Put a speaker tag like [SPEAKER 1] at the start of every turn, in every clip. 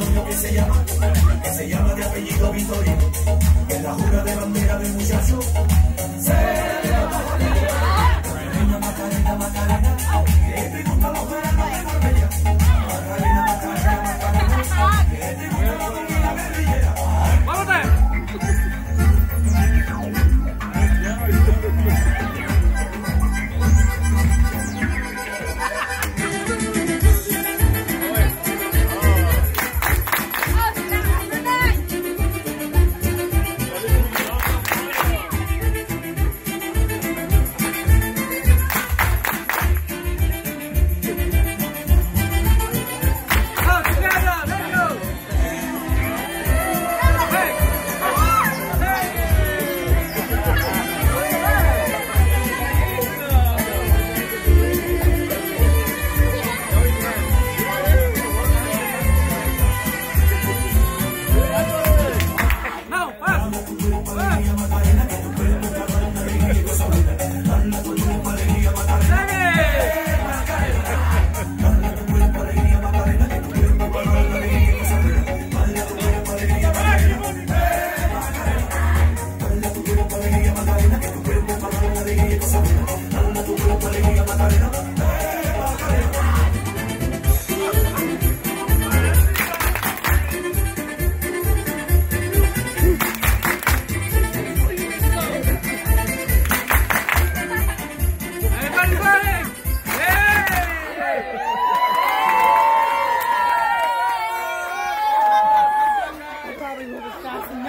[SPEAKER 1] novio que se llama, que se llama de apellido Vitorino, es la jura de bandera del muchacho.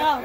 [SPEAKER 1] 一二